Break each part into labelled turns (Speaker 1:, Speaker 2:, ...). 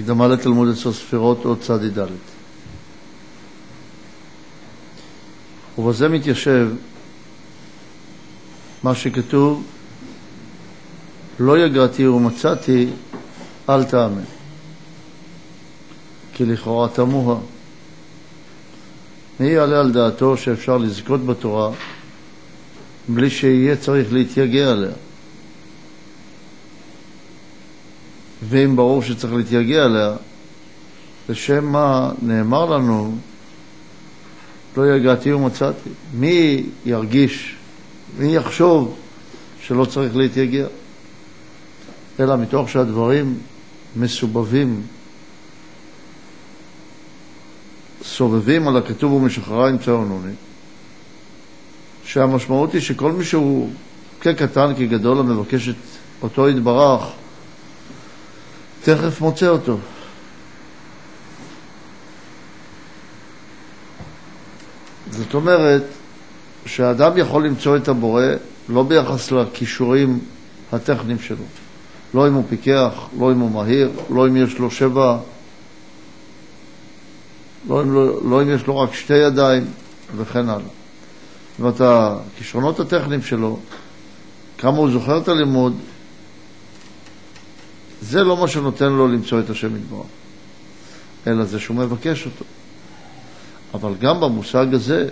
Speaker 1: הקדמה לתלמוד עשר ספירות, עוד צ"ד. ובזה מתיישב מה שכתוב, לא יגעתי ומצאתי, אל תאמן. כי לכאורה תמוה. מי יעלה על דעתו שאפשר לזכות בתורה בלי שיהיה צריך להתייגע עליה? ואם ברור שצריך להתייגע עליה, לשם מה נאמר לנו, לא יגעתי ומצאתי. מי ירגיש, מי יחשוב שלא צריך להתייגע? אלא מתוך שהדברים מסובבים, סובבים על הכתוב ומשחררה עם צהרנוני, שהמשמעות היא שכל מי שהוא כקטן כגדול המבקש את אותו יתברך, תכף מוצא אותו. זאת אומרת שהאדם יכול למצוא את הבורא לא ביחס לכישורים הטכניים שלו, לא אם הוא פיקח, לא אם הוא מהיר, לא אם יש לו שבע, לא אם, לא, לא אם יש לו רק שתי ידיים וכן הלאה. זאת אומרת, הכישרונות הטכניים שלו, כמה הוא זוכר את הלימוד, זה לא מה שנותן לו למצוא את השם יתברך, אלא זה שהוא מבקש אותו. אבל גם במושג הזה,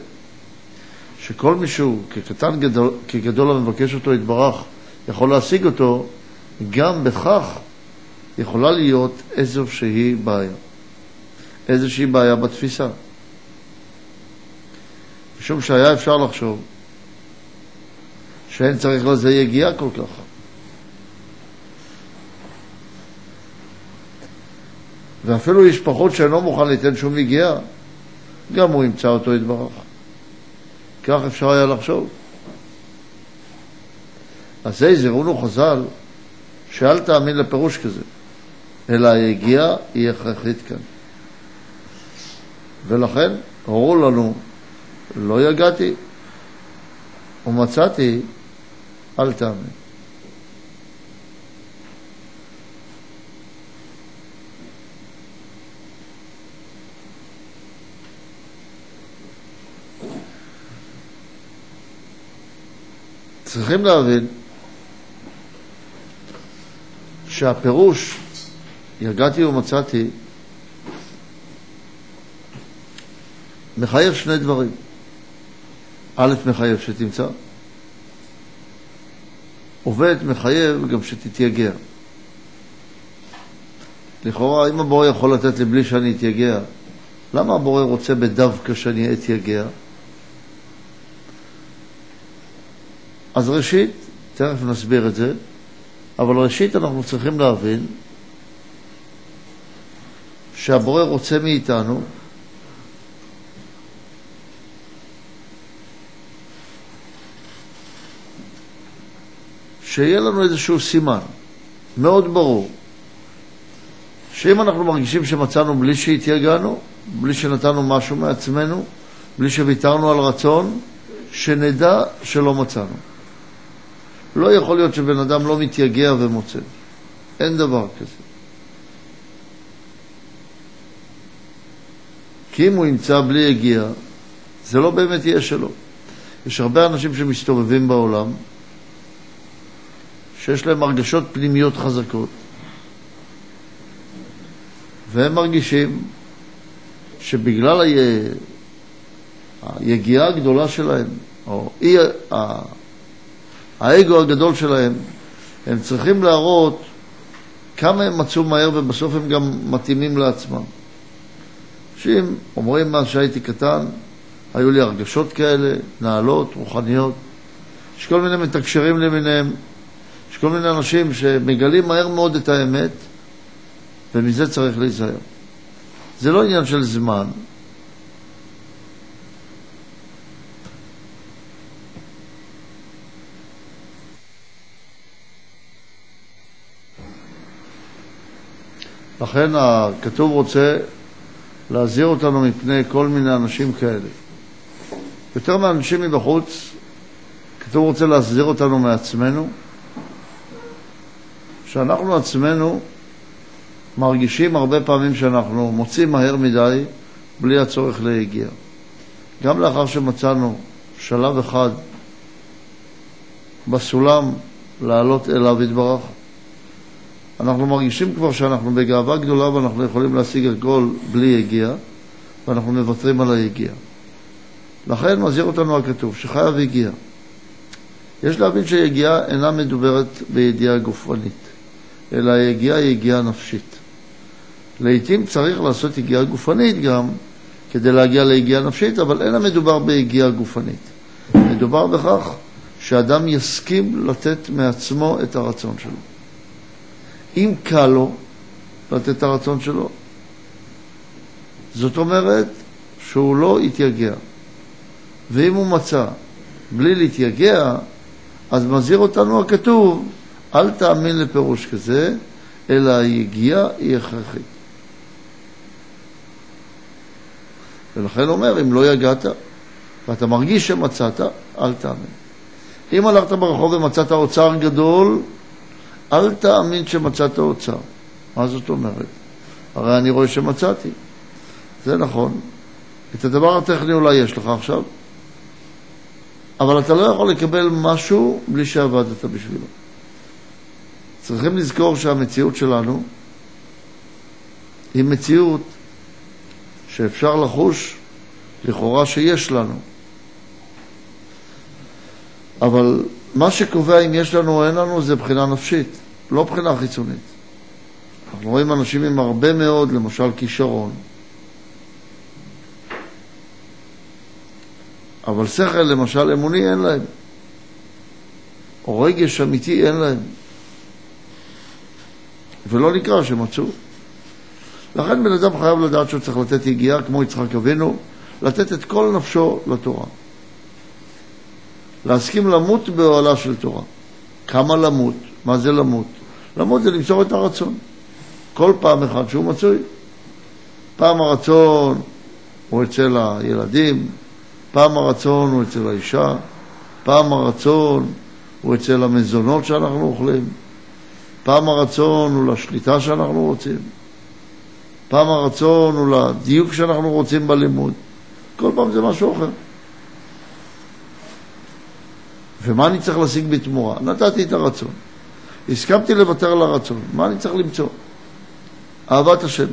Speaker 1: שכל מישהו כקטן גדול, כגדול המבקש אותו יתברך יכול להשיג אותו, גם בכך יכולה להיות איזושהי בעיה. איזושהי בעיה בתפיסה. משום שהיה אפשר לחשוב שאין צריך לזה יגיעה כל כך. ואפילו איש פחות שאינו מוכן ליתן שום יגיעה, גם הוא ימצא אותו יתברך. כך אפשר היה לחשוב. אז זה זירונו חז"ל, שאל תאמין לפירוש כזה, אלא היגיעה היא הכרחית כאן. ולכן הורו לנו, לא יגעתי ומצאתי, אל תאמין. צריכים להבין שהפירוש יגעתי ומצאתי מחייב שני דברים. א', מחייב שתמצא, וב', מחייב גם שתתייגע. לכאורה, אם הבורא יכול לתת לי בלי שאני אתייגע, למה הבורא רוצה בדווקא שאני אתייגע? אז ראשית, תכף נסביר את זה, אבל ראשית אנחנו צריכים להבין שהבורא רוצה מאיתנו שיהיה לנו איזשהו סימן מאוד ברור, שאם אנחנו מרגישים שמצאנו בלי שהתייגענו, בלי שנתנו משהו מעצמנו, בלי שוויתרנו על רצון, שנדע שלא מצאנו. לא יכול להיות שבן אדם לא מתייגע ומוצא. אין דבר כזה. כי אם הוא ימצא בלי יגיע, זה לא באמת יהיה שלו. יש הרבה אנשים שמסתובבים בעולם, שיש להם הרגשות פנימיות חזקות, והם מרגישים שבגלל היגיעה הגדולה שלהם, או אי, האגו הגדול שלהם, הם צריכים להראות כמה הם מצאו מהר ובסוף הם גם מתאימים לעצמם. אנשים אומרים מאז שהייתי קטן, היו לי הרגשות כאלה, נעלות, רוחניות. יש כל מיני מתקשרים למיניהם, יש כל מיני אנשים שמגלים מהר מאוד את האמת, ומזה צריך להיזהר. זה לא עניין של זמן, לכן הכתוב רוצה להזהיר אותנו מפני כל מיני אנשים כאלה. יותר מאנשים מבחוץ, כתוב רוצה להזהיר אותנו מעצמנו, שאנחנו עצמנו מרגישים הרבה פעמים שאנחנו מוצאים מהר מדי בלי הצורך להגיע. גם לאחר שמצאנו שלב אחד בסולם לעלות אליו יתברך, אנחנו מרגישים כבר שאנחנו בגאווה גדולה ואנחנו יכולים להשיג הכל בלי יגיע, ואנחנו מוותרים על היגיע. לכן מזהיר אותנו הכתוב, שחייב יגיע. יש להבין שיגיעה אינה מדוברת בידיעה גופנית, אלא היגיעה היא יגיעה נפשית. לעתים צריך לעשות יגיעה גופנית גם, כדי להגיע ליגיעה נפשית, אבל אין המדובר ביגיעה גופנית. מדובר בכך שאדם יסכים לתת מעצמו את הרצון שלו. אם קל לו לתת את הרצון שלו, זאת אומרת שהוא לא יתייגע. ואם הוא מצא בלי להתייגע, אז מזהיר אותנו הכתוב, אל תאמין לפירוש כזה, אלא היגיעה היא הכרחית. ולכן אומר, אם לא יגעת ואתה מרגיש שמצאת, אל תאמין. אם הלכת ברחוב ומצאת אוצר גדול, אל תאמין שמצאת אוצר. מה זאת אומרת? הרי אני רואה שמצאתי. זה נכון. את הדבר הטכני אולי יש לך עכשיו, אבל אתה לא יכול לקבל משהו בלי שעבדת בשבילו. צריכים לזכור שהמציאות שלנו היא מציאות שאפשר לחוש לכאורה שיש לנו. אבל מה שקובע אם יש לנו או אין לנו זה בחינה נפשית, לא בחינה חיצונית. אנחנו רואים אנשים עם הרבה מאוד, למשל כישרון, אבל שכל, למשל אמוני, אין להם. או רגש אמיתי אין להם. ולא נקרא שמצאו. לכן בן אדם חייב לדעת שהוא צריך לתת יגיעה, כמו יצחק אבינו, לתת את כל נפשו לתורה. להסכים למות באוהלה של תורה. כמה למות? מה זה למות? למות זה למסור את הרצון. כל פעם אחד שהוא מצוי. פעם הרצון הוא אצל הילדים, פעם הרצון הוא אצל האישה, פעם הרצון הוא אצל המזונות שאנחנו אוכלים, פעם הרצון הוא לשליטה שאנחנו רוצים, פעם הרצון הוא לדיוק שאנחנו רוצים בלימוד. כל פעם זה משהו אחר. ומה אני צריך להשיג בתמורה? נתתי את הרצון. הסכמתי לוותר על הרצון. מה אני צריך למצוא? אהבת השם.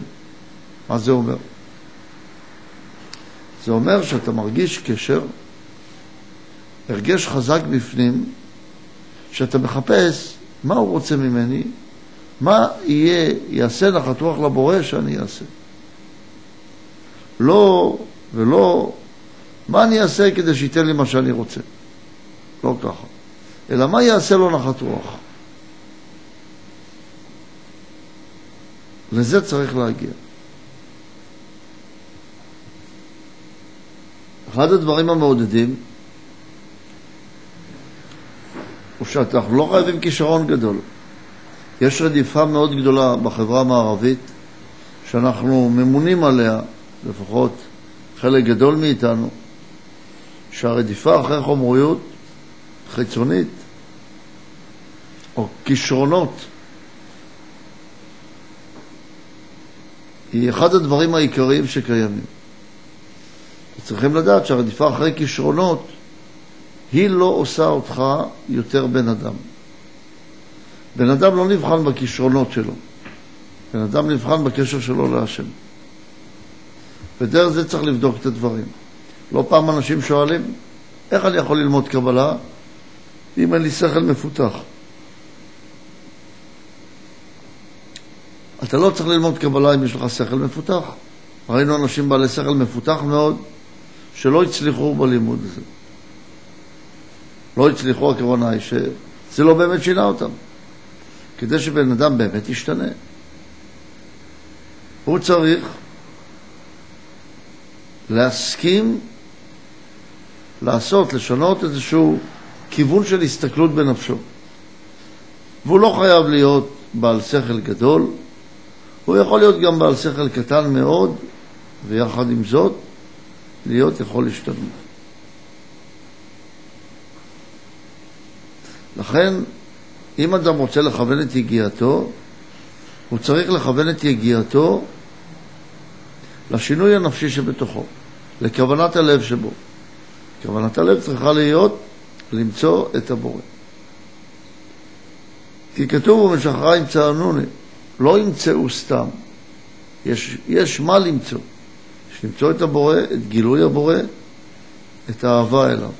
Speaker 1: מה זה אומר? זה אומר שאתה מרגיש קשר, הרגש חזק בפנים, שאתה מחפש מה הוא רוצה ממני, מה יהיה, יעשה נחת רוח לבורא שאני אעשה. לא, ולא, מה אני אעשה כדי שייתן לי מה שאני רוצה. לא ככה. אלא מה יעשה לו נחת רוח. לזה צריך להגיע. אחד הדברים המעודדים הוא שאנחנו לא חייבים כישרון גדול. יש רדיפה מאוד גדולה בחברה המערבית שאנחנו ממונים עליה, לפחות חלק גדול מאיתנו, שהרדיפה אחרי חומריות חיצונית או כישרונות היא אחד הדברים העיקריים שקיימים. צריכים לדעת שהרדיפה אחרי כישרונות היא לא עושה אותך יותר בן אדם. בן אדם לא נבחן בכישרונות שלו, בן אדם נבחן בקשר שלו להשם. ודרך זה צריך לבדוק את הדברים. לא פעם אנשים שואלים, איך אני יכול ללמוד קבלה אם אין לי שכל מפותח? אתה לא צריך ללמוד קבלה אם יש לך שכל מפותח. ראינו אנשים בעלי שכל מפותח מאוד, שלא הצליחו בלימוד הזה. לא הצליחו, הכוונה היא שזה לא באמת שינה אותם. כדי שבן אדם באמת ישתנה. הוא צריך להסכים לעשות, לשנות איזשהו כיוון של הסתכלות בנפשו. והוא לא חייב להיות בעל שכל גדול, הוא יכול להיות גם בעל שכל קטן מאוד, ויחד עם זאת להיות יכול להשתנות. לכן, אם אדם רוצה לכוון את יגיעתו, הוא צריך לכוון את יגיעתו לשינוי הנפשי שבתוכו, לכוונת הלב שבו. כוונת הלב צריכה להיות למצוא את הבורא. כי כתוב ומשחררה ימצאנוני, לא ימצאו סתם. יש, יש מה למצוא. יש למצוא את הבורא, את גילוי הבורא, את האהבה אליו.